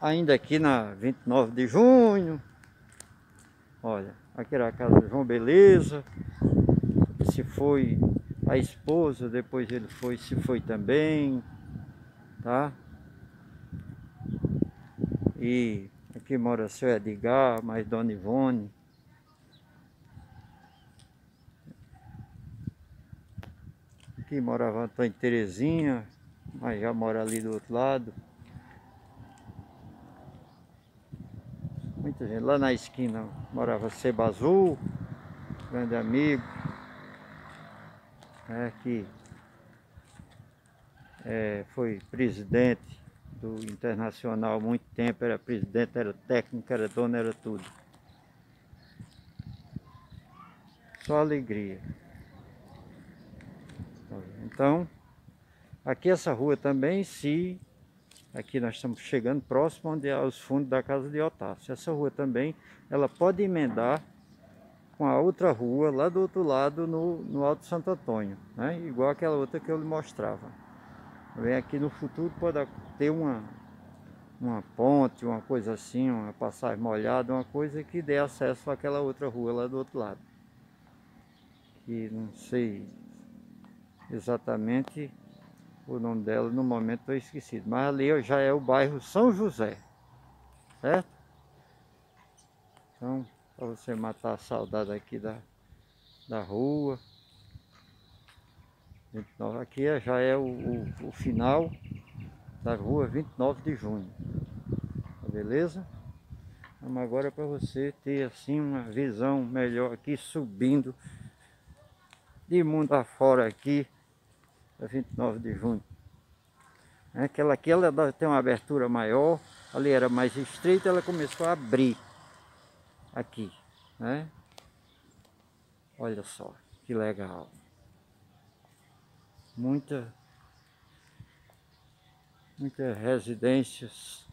ainda aqui na 29 de junho. Olha, aqui era a casa do João Beleza. Se foi a esposa, depois ele foi, se foi também, tá? E aqui mora seu Edgar, mais Dona Ivone. Aqui morava Antônio Terezinha, mas já mora ali do outro lado. Muita gente. Lá na esquina morava Seba Azul, grande amigo. É, que é, foi presidente do Internacional há muito tempo, era presidente, era técnico, era dono, era tudo. Só alegria. Então, aqui essa rua também, se aqui nós estamos chegando próximo onde é os fundos da casa de Otácio. Essa rua também, ela pode emendar com a outra rua lá do outro lado no, no Alto Santo Antônio, né? igual aquela outra que eu lhe mostrava. Vem aqui no futuro pode ter uma, uma ponte, uma coisa assim, uma passagem molhada, uma coisa que dê acesso àquela outra rua lá do outro lado. Que não sei exatamente o nome dela, no momento estou esquecido. Mas ali já é o bairro São José, certo? Então, para você matar a saudade aqui da, da rua. Aqui é, já é o, o, o final da rua 29 de junho. Beleza? Vamos agora para você ter assim uma visão melhor aqui subindo de mundo afora aqui a 29 de junho. Aquela aqui ela tem uma abertura maior, ali era mais estreita, ela começou a abrir aqui, né? Olha só, que legal. Muita, muitas residências.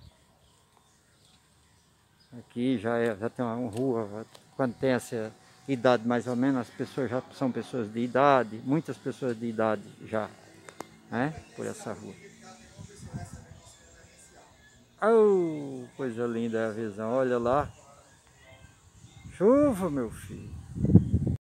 Aqui já, é, já tem uma rua, quando tem essa idade mais ou menos, as pessoas já são pessoas de idade, muitas pessoas de idade já, né? Por essa rua. Oh, coisa linda a visão, olha lá. Chuva, meu filho.